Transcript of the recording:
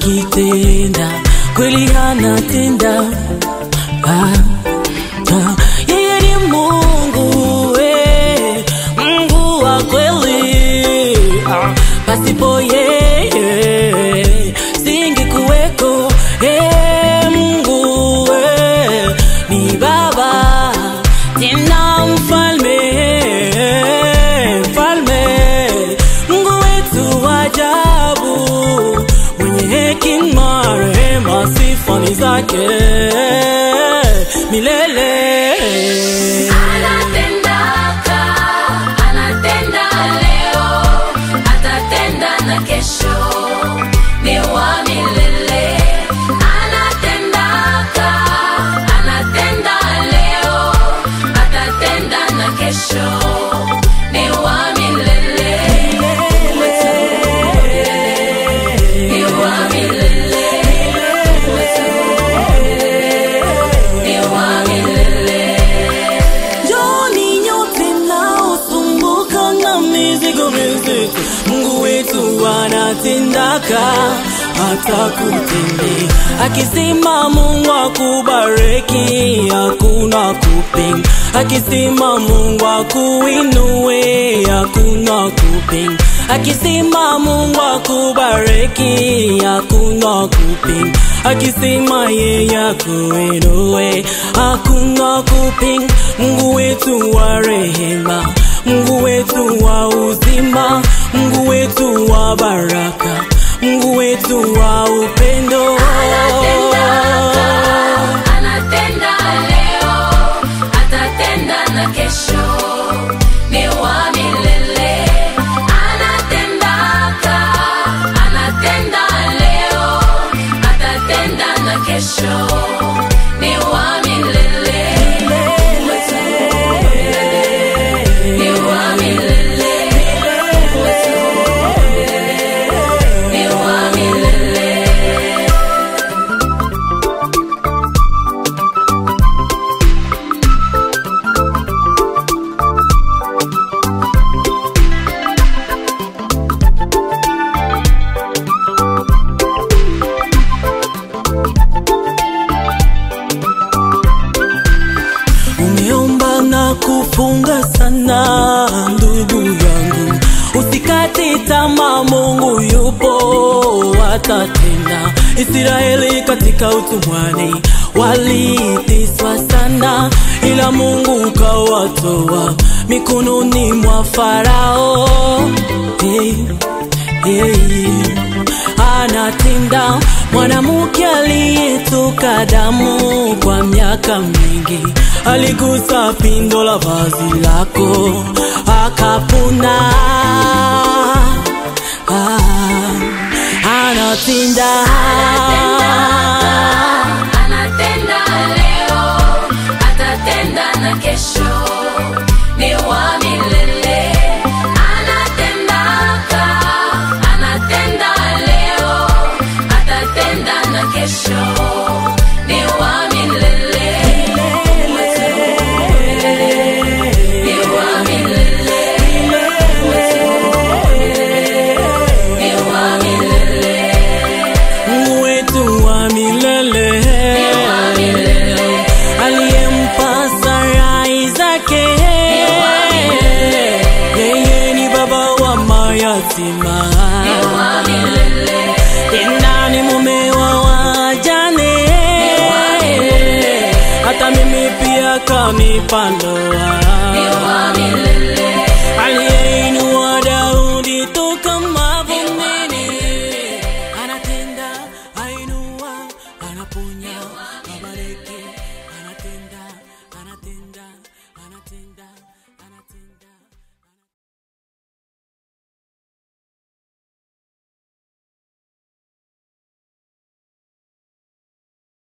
akitenda kweli anatenda ah. Zake. Milele anatendaka hata kutendea. Akisema Mungu akubariki, hakuna kupinga. Akisema Mungu akuinue, hakuna kupinga. Akisema Mungu akubariki, hakuna kupinga. Akisema yeye akuinue, hakuna kupinga. Mungu wetu wa rehema, Mungu wetu wa uzima, Mungu wetu wa baraka, Mungu wetu wa upendo. Na kufunga sana, ndugu yangu, usikate tamaa, Mungu yupo, atatenda. Israeli katika utumwani waliteswa sana, ila Mungu kawatoa mikononi mwa Farao. Hey, hey anatenda. Mwanamke aliyetoka damu kwa miaka mingi aligusa pindo la vazi lako akapuna Ah, anatenda. Mayatima, wa milele. tena ni mume wa wajane, hata mimi pia kanipa